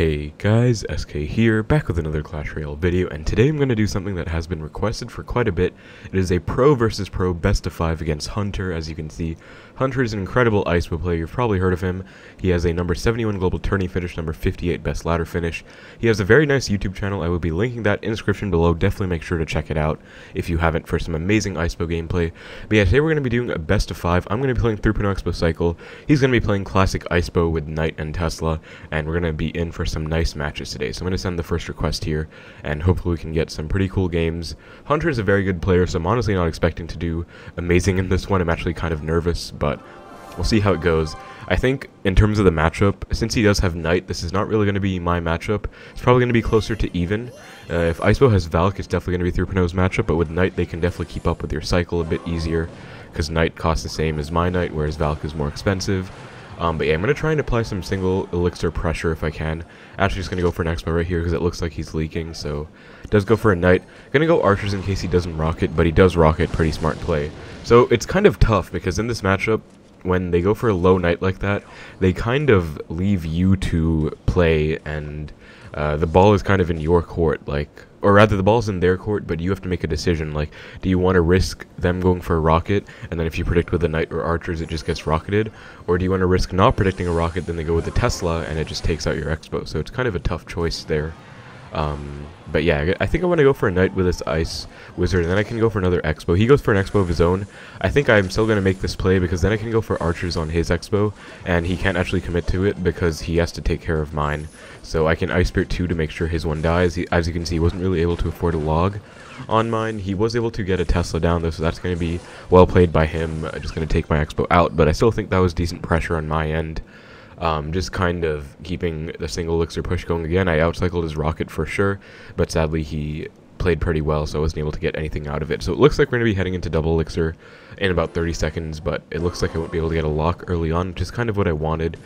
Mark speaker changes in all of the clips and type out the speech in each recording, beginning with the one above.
Speaker 1: Hey guys, SK here, back with another Clash Royale video, and today I'm going to do something that has been requested for quite a bit. It is a pro versus pro best of 5 against Hunter, as you can see. Hunter is an incredible ice Icebow player, you've probably heard of him. He has a number 71 global tourney finish, number 58 best ladder finish. He has a very nice YouTube channel, I will be linking that in the description below, definitely make sure to check it out if you haven't for some amazing Icebow gameplay. But yeah, today we're going to be doing a best of 5, I'm going to be playing 3.0 Xbow Cycle, he's going to be playing classic Icebow with Knight and Tesla, and we're going to be in for some nice matches today. So I'm going to send the first request here, and hopefully we can get some pretty cool games. Hunter is a very good player, so I'm honestly not expecting to do amazing in this one. I'm actually kind of nervous, but we'll see how it goes. I think in terms of the matchup, since he does have Knight, this is not really going to be my matchup. It's probably going to be closer to even. Uh, if Icebow has Valk, it's definitely going to be 3.0's matchup, but with Knight, they can definitely keep up with your cycle a bit easier, because Knight costs the same as my Knight, whereas Valk is more expensive. Um, but yeah, I'm going to try and apply some single elixir pressure if I can. Actually, just going to go for an Xbow right here because it looks like he's leaking, so does go for a Knight. Going to go Archers in case he doesn't rocket, but he does rocket, pretty smart play. So it's kind of tough because in this matchup, when they go for a low Knight like that, they kind of leave you to play and uh, the ball is kind of in your court, like, or rather the ball's in their court, but you have to make a decision, like, do you want to risk them going for a rocket, and then if you predict with the knight or archers, it just gets rocketed, or do you want to risk not predicting a rocket, then they go with the Tesla, and it just takes out your Xbow, so it's kind of a tough choice there. Um, but yeah, I think I want to go for a knight with this ice wizard, and then I can go for another Xbow. He goes for an Xbow of his own. I think I'm still going to make this play because then I can go for archers on his Xbow, and he can't actually commit to it because he has to take care of mine. So I can ice spirit 2 to make sure his one dies. He, as you can see, he wasn't really able to afford a log on mine. He was able to get a Tesla down though, so that's going to be well played by him. I'm just going to take my Xbow out, but I still think that was decent pressure on my end. Um, just kind of keeping the single elixir push going again. I outcycled his rocket for sure, but sadly he played pretty well, so I wasn't able to get anything out of it. So it looks like we're going to be heading into double elixir in about 30 seconds, but it looks like I won't be able to get a lock early on, which is kind of what I wanted.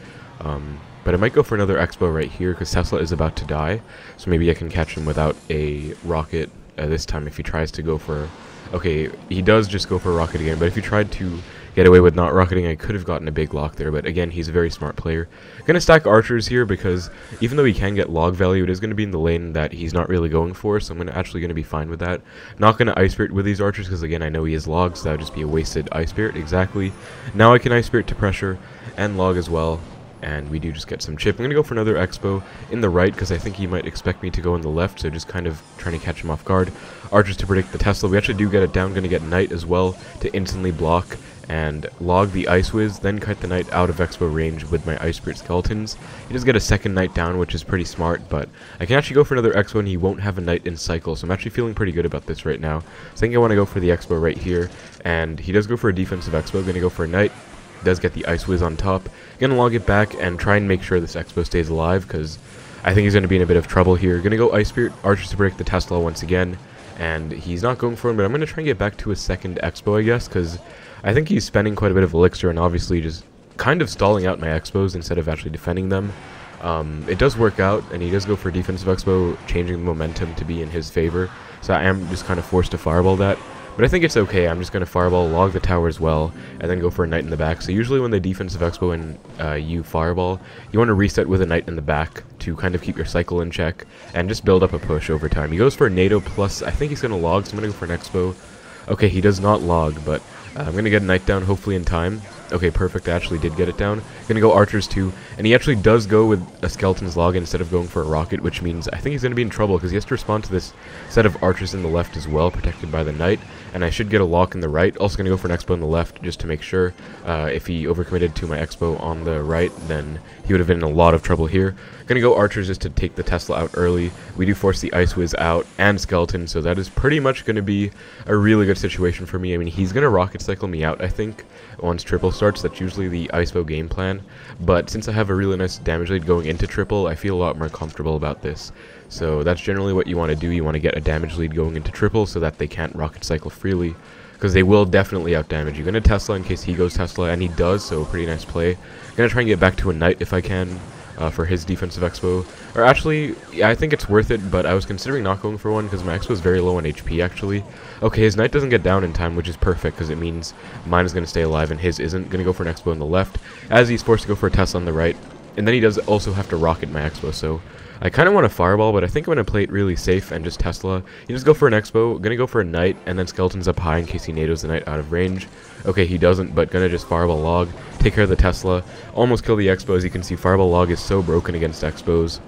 Speaker 1: Um, but I might go for another Xbow right here, because Tesla is about to die, so maybe I can catch him without a rocket uh, this time if he tries to go for... Okay, he does just go for a rocket again, but if he tried to get away with not rocketing. I could have gotten a big lock there, but again, he's a very smart player. Gonna stack archers here because even though he can get log value, it is gonna be in the lane that he's not really going for, so I'm gonna actually gonna be fine with that. Not gonna ice spirit with these archers because again, I know he has logs, so that would just be a wasted ice spirit. Exactly. Now I can ice spirit to pressure and log as well and we do just get some chip. I'm going to go for another Xbow in the right because I think he might expect me to go in the left, so just kind of trying to catch him off guard. Archers to predict the Tesla. We actually do get it down, going to get Knight as well to instantly block and log the Ice Wiz, then kite the Knight out of Xbow range with my Ice Spirit Skeletons. He does get a second Knight down, which is pretty smart, but I can actually go for another Xbow and he won't have a Knight in cycle, so I'm actually feeling pretty good about this right now. So I think I want to go for the Xbow right here, and he does go for a defensive Xbow, going to go for a Knight, does get the Ice Wiz on top. Gonna log it back and try and make sure this Xbow stays alive, because I think he's going to be in a bit of trouble here. Gonna go Ice Spirit, Archers to break the Tesla once again, and he's not going for him, but I'm going to try and get back to his second Xbow, I guess, because I think he's spending quite a bit of elixir and obviously just kind of stalling out my Xbows instead of actually defending them. Um, it does work out, and he does go for a defensive Xbow, changing the momentum to be in his favor. So I am just kind of forced to fireball that. But I think it's okay. I'm just going to fireball, log the tower as well, and then go for a knight in the back. So usually when the defensive Xbow and uh, you fireball, you want to reset with a knight in the back to kind of keep your cycle in check and just build up a push over time. He goes for a Nado plus, I think he's going to log, so I'm going to go for an Xbow. Okay, he does not log, but I'm going to get a knight down hopefully in time. Okay, perfect. I actually did get it down. Gonna go archers too, and he actually does go with a skeleton's log instead of going for a rocket, which means I think he's gonna be in trouble because he has to respond to this set of archers in the left as well, protected by the knight. And I should get a lock in the right. Also gonna go for an Xbow in the left just to make sure. Uh, if he overcommitted to my Xbow on the right, then he would have been in a lot of trouble here. Gonna go archers just to take the Tesla out early. We do force the Ice Wiz out and skeleton, so that is pretty much gonna be a really good situation for me. I mean, he's gonna rocket cycle me out, I think, once triple starts. That's usually the Icebow game plan. But since I have a really nice damage lead going into triple, I feel a lot more comfortable about this. So that's generally what you want to do. You want to get a damage lead going into triple so that they can't rocket cycle freely. Because they will definitely outdamage. You're going to Tesla in case he goes Tesla, and he does, so pretty nice play. I'm going to try and get back to a Knight if I can uh, for his defensive Xbow. Or actually, yeah, I think it's worth it, but I was considering not going for one because my Xbow is very low on HP, actually. Okay, his knight doesn't get down in time, which is perfect because it means mine is going to stay alive and his isn't. Going to go for an Xbow on the left, as he's forced to go for a Tesla on the right. and then he does also have to rocket my Xbow, so I kind of want a Fireball, but I think I'm going to play it really safe and just Tesla. You just go for an Xbow, going to go for a Knight, and then Skeleton's up high in case he Nados the Knight out of range. Okay, he doesn't, but going to just Fireball Log, take care of the Tesla, almost kill the Xbow. As you can see, Fireball Log is so broken against Xbows.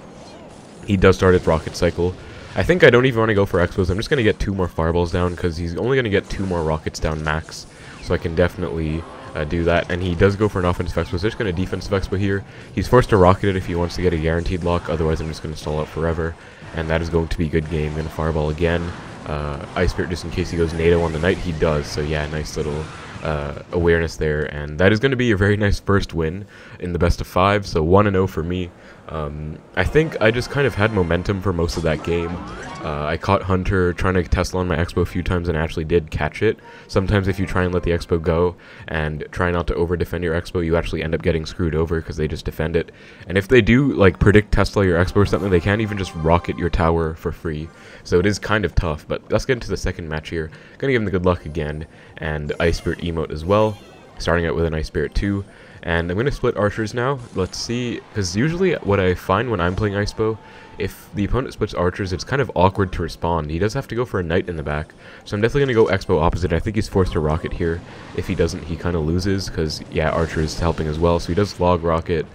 Speaker 1: He does start his Rocket Cycle. I think I don't even want to go for Xbows. I'm just going to get two more Fireballs down, because he's only going to get two more Rockets down max. So I can definitely uh, do that. And he does go for an offensive Xbow, so just going to defensive Xbow here. He's forced to rocket it if he wants to get a guaranteed lock, otherwise I'm just going to stall out forever. And that is going to be a good game. Going to fireball again. Uh, Ice Spirit just in case he goes Nado on the knight. He does, so yeah, nice little uh, awareness there. And that is going to be a very nice first win in the best of five, so 1-0 for me. Um, I think I just kind of had momentum for most of that game. Uh, I caught Hunter trying to Tesla on my Xbow a few times and actually did catch it. Sometimes if you try and let the Xbow go and try not to over defend your Xbow, you actually end up getting screwed over because they just defend it. And if they do like predict Tesla your Xbow or something, they can't even just rocket your tower for free. So it is kind of tough. But let's get into the second match here. Gonna give him the good luck again and Ice Spirit emote as well. Starting out with an Ice Spirit 2. And I'm going to split archers now. Let's see, because usually what I find when I'm playing Icebow, if the opponent splits archers, it's kind of awkward to respond. He does have to go for a knight in the back. So I'm definitely going to go Xbow opposite. I think he's forced to rocket here. If he doesn't, he kind of loses, because, yeah, archer is helping as well. So he does log rocket.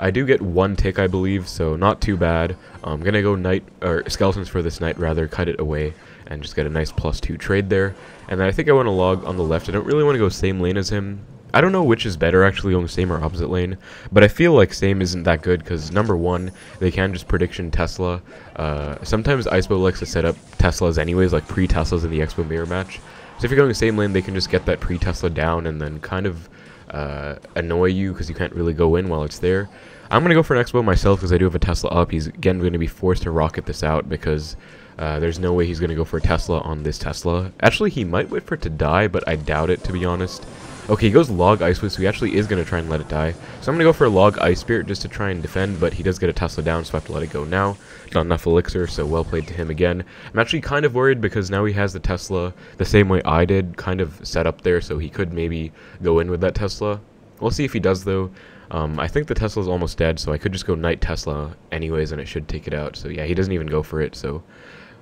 Speaker 1: I do get one tick, I believe, so not too bad. Um, I'm going to go knight, or skeletons for this knight, rather, cut it away, and just get a nice plus two trade there. And then I think I want to log on the left. I don't really want to go same lane as him. I don't know which is better actually going same or opposite lane, but I feel like same isn't that good because number one, they can just prediction Tesla. Uh, sometimes Icebow likes to set up Teslas anyways, like pre-Teslas in the Xbow mirror match. So if you're going the same lane, they can just get that pre-Tesla down and then kind of uh, annoy you because you can't really go in while it's there. I'm going to go for an Xbow myself because I do have a Tesla up. He's again going to be forced to rocket this out because uh, there's no way he's going to go for a Tesla on this Tesla. Actually, he might wait for it to die, but I doubt it to be honest. Okay, he goes Log Ice Wiz, so he actually is going to try and let it die. So I'm going to go for a Log Ice Spirit just to try and defend, but he does get a Tesla down, so I have to let it go now. Not enough Elixir, so well played to him again. I'm actually kind of worried because now he has the Tesla the same way I did, kind of set up there, so he could maybe go in with that Tesla. We'll see if he does, though. Um, I think the Tesla's almost dead, so I could just go Knight Tesla anyways, and it should take it out. So yeah, he doesn't even go for it, so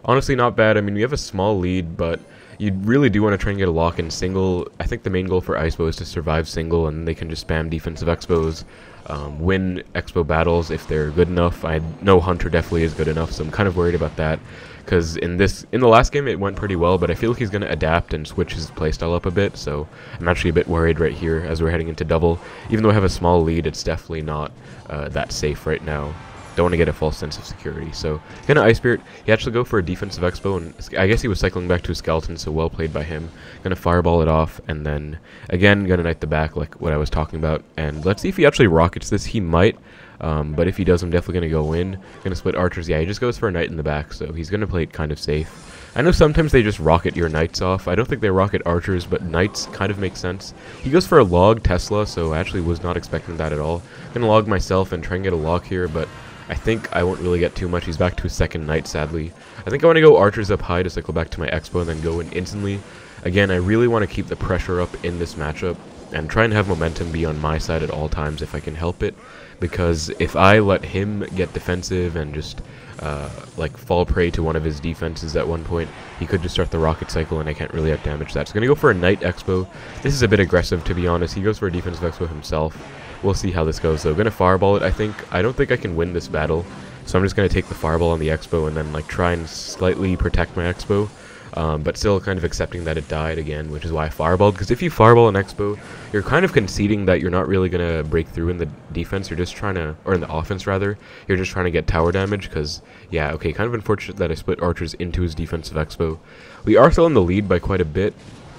Speaker 1: honestly not bad. I mean, we have a small lead, but you really do want to try and get a lock in single. I think the main goal for Icebow is to survive single, and they can just spam defensive Xbows, um, win Xbow battles if they're good enough. I know Hunter definitely is good enough, so I'm kind of worried about that. Because in this, in the last game, it went pretty well, but I feel like he's going to adapt and switch his playstyle up a bit. So I'm actually a bit worried right here as we're heading into double. Even though I have a small lead, it's definitely not uh, that safe right now don't want to get a false sense of security. So, gonna Ice Spirit. He actually go for a defensive Xbow, and I guess he was cycling back to a skeleton, so well played by him. Gonna fireball it off, and then again gonna knight the back, like what I was talking about. And let's see if he actually rockets this. He might. Um, but if he does, I'm definitely to go in. To split archers. Yeah, he just goes for a knight in the back, so he's to play it kind of safe. I know sometimes they just rocket your knights off. I don't think they rocket archers, but knights kind of make sense. He goes for a log Tesla, so I actually was not expecting that at all. To log myself and try and get a lock here, but I think I won't really get too much. He's back to his second knight, sadly. I think I want to go archers up high to cycle back to my Xbow and then go in instantly. Again, I really want to keep the pressure up in this matchup and try and have momentum be on my side at all times if I can help it. Because if I let him get defensive and just uh, like fall prey to one of his defenses at one point, he could just start the rocket cycle and I can't really outdamage that. So gonna go for a knight Xbow. This is a bit aggressive to be honest. He goes for a defensive Xbow himself. We'll see how this goes, though. Gonna fireball it, I think. I don't think I can win this battle, so I'm just gonna take the fireball on the Xbow and then, like, try and slightly protect my Xbow. Um, but still kind of accepting that it died again, which is why I fireballed. Because if you fireball an Xbow, you're kind of conceding that you're not really going to break through in the defense. You're just trying to, or in the offense rather, you're just trying to get tower damage. Because, yeah, okay, kind of unfortunate that I split archers into his defensive Xbow. We are still in the lead by quite a bit,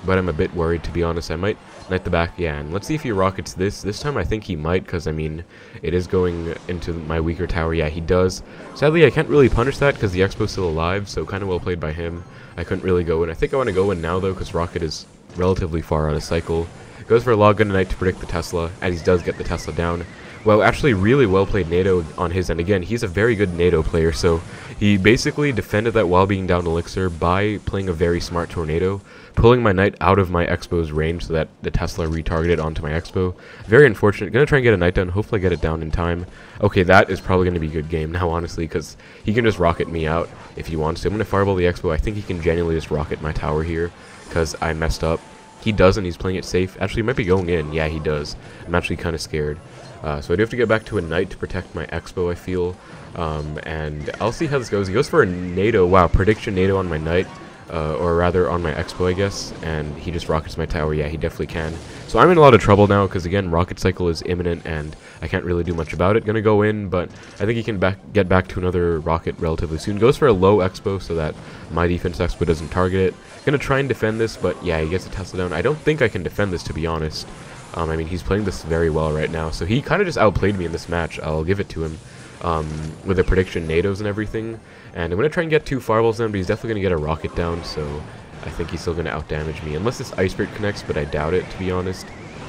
Speaker 1: but I'm a bit worried to be honest. I might knight the back, yeah, and let's see if he rockets this. This time I think he might, because I mean, it is going into my weaker tower. Yeah, he does. Sadly, I can't really punish that because the Xbow's still alive, so kind of well played by him. I couldn't really go in. I think I want to go in now though, because Rocket is relatively far on his cycle. Goes for a log gun knight to predict the Tesla, and he does get the Tesla down. Well, actually really well played Nado on his end. Again, he's a very good Nado player, so he basically defended that while being down Elixir by playing a very smart Tornado, pulling my Knight out of my Xbow's range so that the Tesla retargeted onto my Xbow. Very unfortunate. Gonna try and get a Knight down, hopefully get it down in time. Okay, that is probably gonna be a good game now, honestly, because he can just rocket me out if he wants to. I'm gonna fireball the Expo. I think he can genuinely just rocket my tower here, because I messed up. He doesn't, he's playing it safe. Actually, he might be going in. Yeah, he does. I'm actually kind of scared. Uh, so I do have to get back to a knight to protect my Xbow, I feel. Um, and I'll see how this goes. He goes for a Nado. Wow, prediction Nado on my knight. Uh, or rather on my Xbow, I guess. And he just rockets my tower. Yeah, he definitely can. So I'm in a lot of trouble now because, again, rocket cycle is imminent and I can't really do much about it. Gonna go in, but I think he can back get back to another rocket relatively soon. Goes for a low Xbow so that my defense Xbow doesn't target it. Gonna try and defend this, but yeah, he gets a Tesla down. I don't think I can defend this, to be honest. Um, I mean, he's playing this very well right now, so he kind of just outplayed me in this match. I'll give it to him um, with the prediction Nados and everything. And I'm going to try and get two fireballs down, but he's definitely going to get a rocket down, so I think he's still going to outdamage me. Unless this Iceberg connects, but I doubt it, to be honest.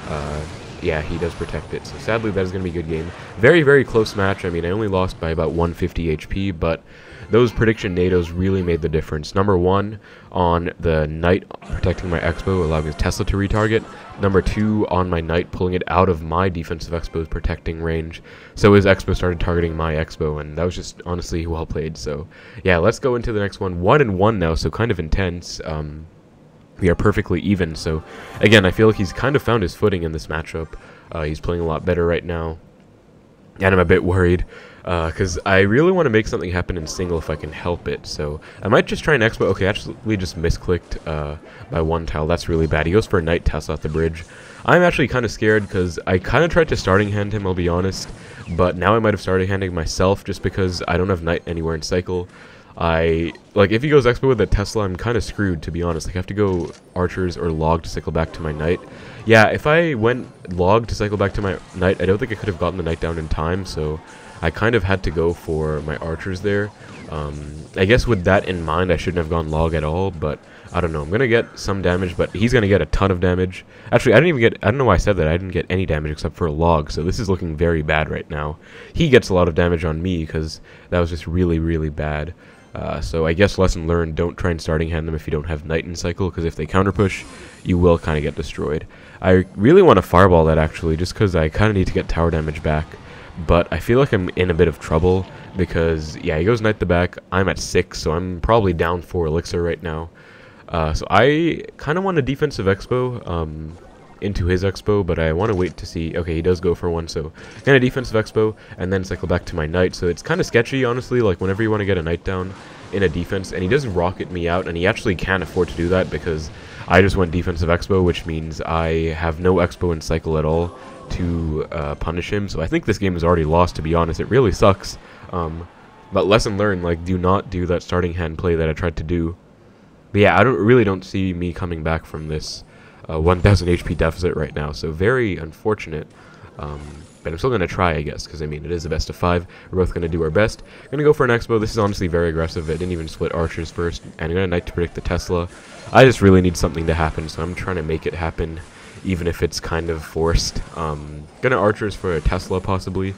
Speaker 1: Uh, yeah, he does protect it, so sadly that is going to be a good game. Very, very close match. I mean, I only lost by about 150 HP, but those prediction nados really made the difference. Number one, on the Knight protecting my Xbow, allowing Tesla to retarget. Number two, on my Knight, pulling it out of my defensive Xbow's protecting range. So his Xbow started targeting my Expo, and that was just honestly well played. So yeah, let's go into the next one. One and one now, so kind of intense. Um, we are perfectly even. So again, I feel like he's kind of found his footing in this matchup. Uh, he's playing a lot better right now, and I'm a bit worried because uh, I really want to make something happen in single if I can help it. So I might just try an Xbow. Okay, actually just misclicked uh, by one tile. That's really bad. He goes for a Knight Tesla off the bridge. I'm actually kind of scared because I kind of tried to starting hand him, I'll be honest. But now I might have started handing myself just because I don't have Knight anywhere in cycle. I like if he goes Xbow with a Tesla, I'm kind of screwed to be honest. Like I have to go archers or log to cycle back to my knight. Yeah, if I went log to cycle back to my knight, I don't think I could have gotten the knight down in time. So I kind of had to go for my archers there. Um, I guess with that in mind, I shouldn't have gone log at all, but I don't know. I'm going to get some damage, but he's going to get a ton of damage. Actually, I didn't even get, I don't know why I said that. I didn't get any damage except for a log, so this is looking very bad right now. He gets a lot of damage on me because that was just really, really bad. Uh, so I guess lesson learned, don't try and starting hand them if you don't have Knight in cycle, because if they counter push, you will kind of get destroyed. I really want to fireball that actually, just because I kind of need to get tower damage back but I feel like I'm in a bit of trouble because, yeah, he goes knight the back. I'm at 6, so I'm probably down 4 elixir right now. Uh, so I kind of want a defensive Xbow um, into his Xbow, but I want to wait to see. Okay, he does go for one, so kind of defensive Xbow, and then cycle back to my knight. So it's kind of sketchy, honestly, like whenever you want to get a knight down in a defense, and he does rocket me out, and he actually can't afford to do that because I just went defensive Xbow, which means I have no Xbow in cycle at all to uh, punish him. So I think this game is already lost, to be honest. It really sucks. Um, but lesson learned, like, do not do that starting hand play that I tried to do. But yeah, I don't really don't see me coming back from this uh, 1,000 HP deficit right now. So very unfortunate. Um, but I'm still going to try, I guess, because, I mean, it is a best of five. We're both going to do our best. Going to go for an Xbow. This is honestly very aggressive. I didn't even split Archers first. And I'm going to Knight to predict the Tesla. I just really need something to happen, so I'm trying to make it happen even if it's kind of forced. Um, gonna archers for a Tesla, possibly.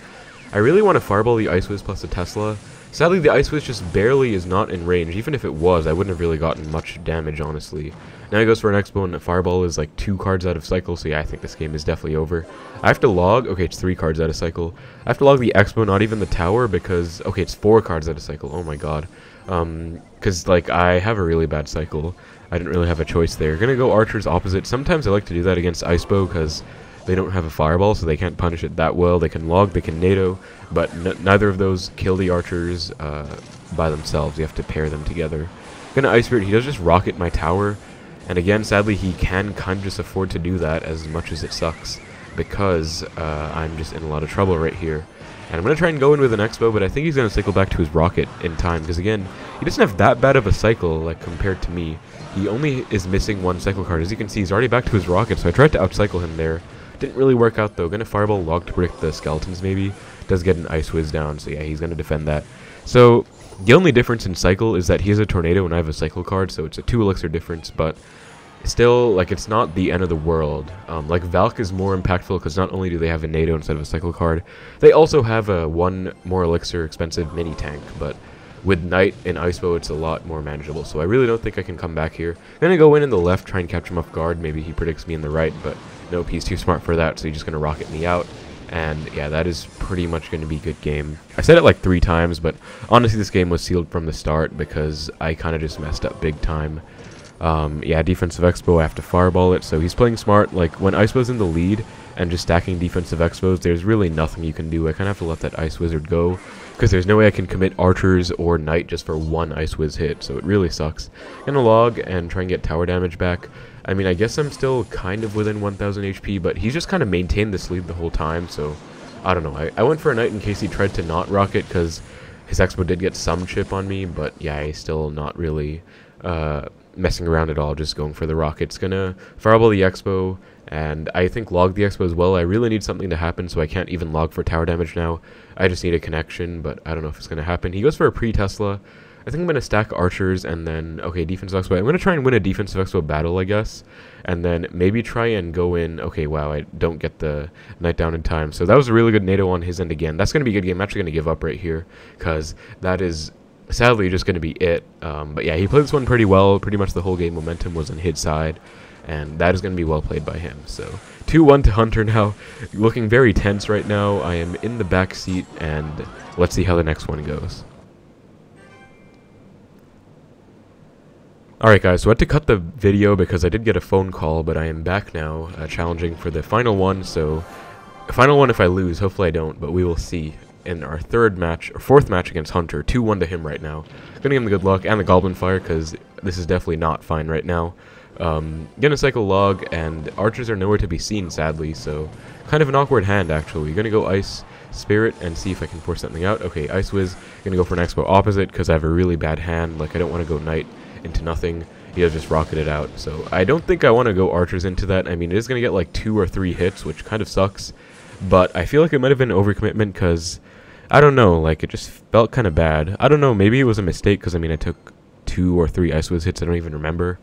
Speaker 1: I really want to fireball the Ice Wiz plus a Tesla. Sadly, the Ice Wiz just barely is not in range. Even if it was, I wouldn't have really gotten much damage, honestly. Now he goes for an Xbow, and Fireball is like two cards out of cycle, so yeah, I think this game is definitely over. I have to log, okay, it's three cards out of cycle. I have to log the Xbow, not even the Tower, because, okay, it's four cards out of cycle, oh my god. Um, because, like, I have a really bad cycle. I didn't really have a choice there. Gonna go Archers opposite. Sometimes I like to do that against Icebow because they don't have a fireball, so they can't punish it that well. They can log, they can Nado, but neither of those kill the archers uh, by themselves. You have to pair them together. Gonna Ice Spirit, he does just rocket my tower, and again, sadly, he can kind of just afford to do that as much as it sucks, because uh, I'm just in a lot of trouble right here. And I'm going to try and go in with an Xbow, but I think he's going to cycle back to his Rocket in time, because again, he doesn't have that bad of a cycle, like, compared to me. He only is missing one cycle card. As you can see, he's already back to his Rocket, so I tried to outcycle him there. Didn't really work out, though. Gonna Fireball Log to predict the Skeletons, maybe. Does get an Ice whiz down, so yeah, he's gonna defend that. So, the only difference in cycle is that he has a Tornado and I have a cycle card, so it's a 2 elixir difference, but still, like, it's not the end of the world. Um, like, Valk is more impactful because not only do they have a Nado instead of a cycle card, they also have a one more elixir expensive mini tank, but with Knight and Ice Bow, it's a lot more manageable. So I really don't think I can come back here. I'm to go in in the left, try and catch him off guard. Maybe he predicts me in the right, but nope, he's too smart for that, so he's just going to rocket me out. And yeah, that is pretty much going to be a good game. I said it like three times, but honestly, this game was sealed from the start because I kind of just messed up big time. Um, yeah, defensive Xbow, I have to fireball it, so he's playing smart. Like, when Icebow's in the lead and just stacking defensive Xbows, there's really nothing you can do. I kind of have to let that Ice Wizard go, because there's no way I can commit Archers or Knight just for one Ice Wiz hit, so it really sucks. Gonna log and try and get tower damage back. I mean, I guess I'm still kind of within 1000 HP, but he's just kind of maintained this lead the whole time, so I don't know. I, I went for a Knight in case he tried to not rocket, because his Xbow did get some chip on me, but yeah, he's still not really... Uh, messing around at all, just going for the rockets. Gonna fireball the Xbow, and I think log the Xbow as well. I really need something to happen, so I can't even log for tower damage now. I just need a connection, but I don't know if it's gonna happen. He goes for a pre-Tesla. I think I'm gonna stack archers and then okay defensive Xbow. I'm gonna try and win a defensive Xbow battle, I guess, and then maybe try and go in. Okay, wow, I don't get the knight down in time. So that was a really good Nado on his end again. That's gonna be a good game. I'm actually gonna give up right here because that is sadly just going to be it. Um, but yeah, he played this one pretty well. Pretty much the whole game momentum was on his side, and that is going to be well played by him. So 2-1 to Hunter now, looking very tense right now. I am in the back seat, and let's see how the next one goes. Alright guys, so I had to cut the video because I did get a phone call, but I am back now, uh, challenging for the final one, so... Final one if I lose, hopefully I don't, but we will see in our third match, or fourth match against Hunter. 2-1 to him right now. Gonna give him the good luck and the Goblin Fire, because this is definitely not fine right now. Um, gonna cycle log, and archers are nowhere to be seen, sadly, so kind of an awkward hand, actually. Gonna go Ice Spirit and see if I can force something out. Okay, Ice Wiz, gonna go for an Xbow opposite, because I have a really bad hand. Like, I don't want to go Knight into nothing. He has just rocketed out, so I don't think I want to go archers into that. I mean, it is gonna get like two or three hits, which kind of sucks. But I feel like it might have been overcommitment because I don't know, like it just felt kind of bad. I don't know, maybe it was a mistake because I mean I took two or three Ice Wiz hits. I don't even remember.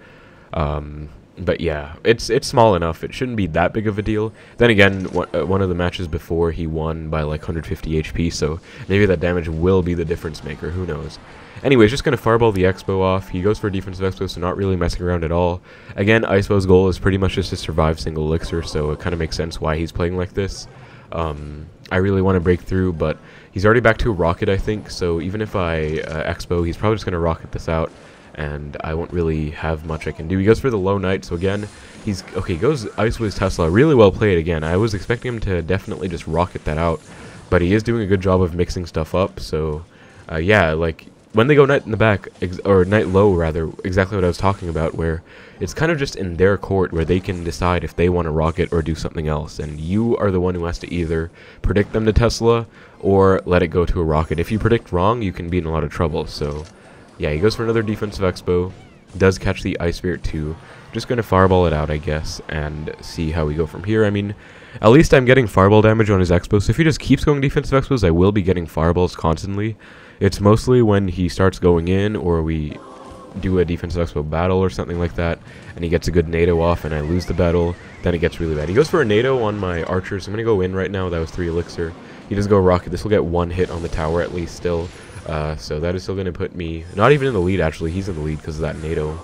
Speaker 1: Um, but yeah, it's it's small enough. It shouldn't be that big of a deal. Then again, uh, one of the matches before he won by like 150 HP, so maybe that damage will be the difference maker. Who knows? Anyways, just gonna fireball the Xbow off. He goes for a defensive Xbow, so not really messing around at all. Again, Icebow's goal is pretty much just to survive single elixir, so it kind of makes sense why he's playing like this. Um, I really want to break through, but he's already back to a rocket, I think, so even if I uh, Xbow, he's probably just going to rocket this out, and I won't really have much I can do. He goes for the low knight, so again, he's... Okay, he goes Ice Wiz Tesla. Really well played again. I was expecting him to definitely just rocket that out, but he is doing a good job of mixing stuff up, so... Uh, yeah, like, when they go knight in the back, or knight low rather, exactly what I was talking about, where it's kind of just in their court where they can decide if they want to rocket or do something else, and you are the one who has to either predict them to Tesla or let it go to a rocket. If you predict wrong, you can be in a lot of trouble. So, yeah, he goes for another defensive Xbow, does catch the Ice Spirit too. Just going to fireball it out, I guess, and see how we go from here. I mean, at least I'm getting fireball damage on his Xbow, so if he just keeps going defensive Xbows, I will be getting fireballs constantly. It's mostly when he starts going in or we do a defensive Xbow battle or something like that, and he gets a good Nado off and I lose the battle, then it gets really bad. He goes for a Nado on my archers. I'm going to go in right now. That was 3 elixir. He does go rocket. This will get one hit on the tower at least still. Uh, so that is still going to put me, not even in the lead actually, he's in the lead because of that Nado.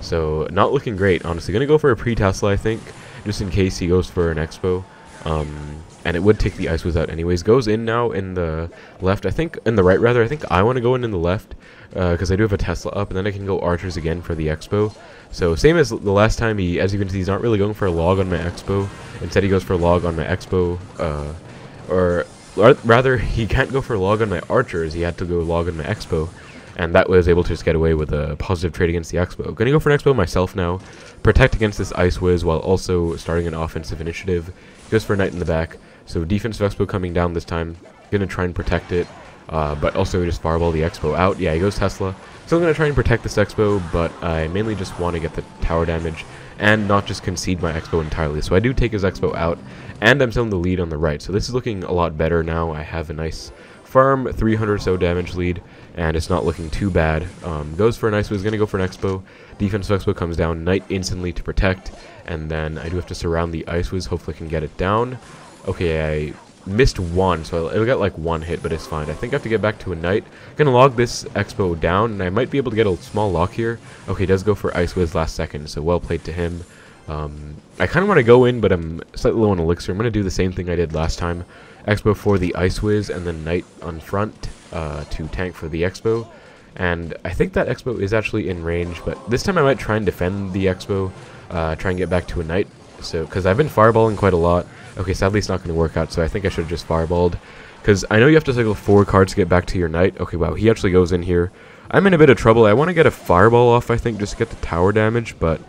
Speaker 1: So not looking great, honestly. Going to go for a pre-Tesla, I think, just in case he goes for an Xbow. Um, and it would take the Ice Wiz out anyways. Goes in now in the left. I think, in the right rather. I think I want to go in in the left because uh, I do have a Tesla up, and then I can go Archers again for the Xbow. So same as the last time, he, as you can see, he's not really going for a log on my Xbow. Instead, he goes for a log on my Xbow, uh, or rather, he can't go for log on my Archers. He had to go log on my Xbow and that was able to just get away with a positive trade against the Xbow. Gonna go for an Xbow myself now, protect against this Ice whiz while also starting an offensive initiative. Goes for a Knight in the back, so defensive Xbow coming down this time, gonna try and protect it, uh, but also just fireball the Xbow out. Yeah, he goes Tesla. Still gonna try and protect this Xbow, but I mainly just want to get the tower damage and not just concede my Xbow entirely. So I do take his Xbow out, and I'm still in the lead on the right. So this is looking a lot better now. I have a nice farm 300 or so damage lead, and it's not looking too bad. Um, goes for an Ice Wiz, gonna go for an Xbow. Defense Xbow comes down, Knight instantly to protect, and then I do have to surround the Ice Wiz, hopefully I can get it down. Okay, I missed one, so it'll get like one hit, but it's fine. I think I have to get back to a Knight. I'm Gonna log this Xbow down, and I might be able to get a small lock here. Okay, does go for Ice Wiz last second, so well played to him. Um, I kind of want to go in, but I'm slightly low on Elixir. I'm to do the same thing I did last time. Xbow for the Ice Wiz, and then Knight on front uh, to tank for the Xbow. And I think that Xbow is actually in range, but this time I might try and defend the Xbow, uh, try and get back to a Knight. So, because I've been fireballing quite a lot. Okay, sadly it's not going to work out, so I think I should have just fireballed. Because I know you have to cycle four cards to get back to your Knight. Okay, wow, he actually goes in here. I'm in a bit of trouble. I want to get a fireball off, I think, just to get the tower damage, but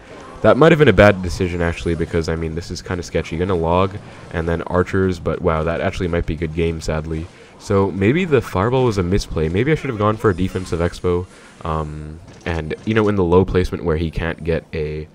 Speaker 1: that might have been a bad decision, actually, because, I mean, this is kind of sketchy. You're going to log, and then archers, but wow, that actually might be a good game, sadly. So maybe the fireball was a misplay. Maybe I should have gone for a defensive Xbow, um, and, you know, in the low placement where he can't get a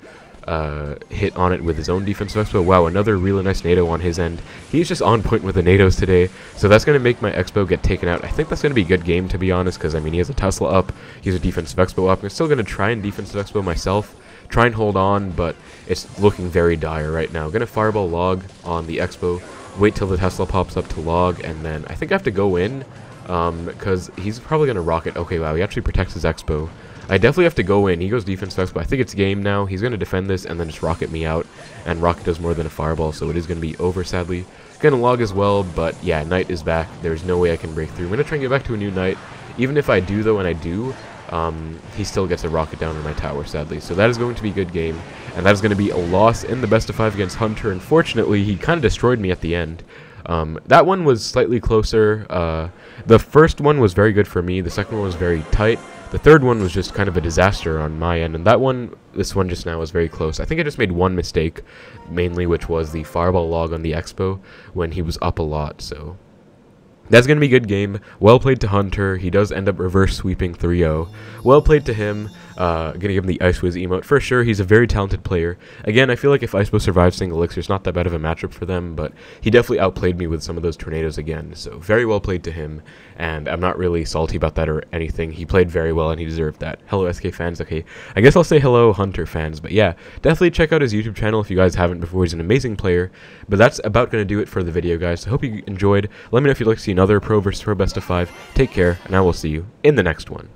Speaker 1: uh, hit on it with his own defensive Xbow. Wow, another really nice Nado on his end. He's just on point with the Nados today, so that's going to make my Xbow get taken out. I think that's going to be a good game, to be honest, because, I mean, he has a Tesla up, he has a defensive Xbow up. I'm still going to try and defensive Xbow myself, try and hold on, but it's looking very dire right now. Gonna fireball log on the Xbow, wait till the Tesla pops up to log, and then I think I have to go in, because um, he's probably gonna rocket. Okay, wow, he actually protects his Xbow. I definitely have to go in. He goes defense but I think it's game now. He's gonna defend this and then just rocket me out, and rocket does more than a fireball, so it is gonna be over sadly. Gonna log as well, but yeah, Knight is back. There's no way I can break through. I'm gonna try and get back to a new Knight. Even if I do, though, and I do, um, he still gets a rocket down on my tower, sadly. So that is going to be a good game, and that is going to be a loss in the best of five against Hunter. Unfortunately, he kind of destroyed me at the end. Um, that one was slightly closer. Uh, the first one was very good for me. The second one was very tight. The third one was just kind of a disaster on my end, and that one, this one just now was very close. I think I just made one mistake, mainly, which was the fireball log on the Xbow when he was up a lot, so that's going to be a good game. Well played to Hunter. He does end up reverse sweeping 3-0. Well played to him. Uh, gonna give him the Ice Wiz emote. For sure, he's a very talented player. Again, I feel like if Icebow survives single elixir, it's not that bad of a matchup for them, but he definitely outplayed me with some of those tornadoes again. So very well played to him, and I'm not really salty about that or anything. He played very well, and he deserved that. Hello, SK fans. Okay, I guess I'll say hello, Hunter fans. But yeah, definitely check out his YouTube channel if you guys haven't before. He's an amazing player. But that's about gonna do it for the video, guys. So hope you enjoyed. Let me know if you'd like to see another Pro versus Pro Best of 5. Take care, and I will see you in the next one.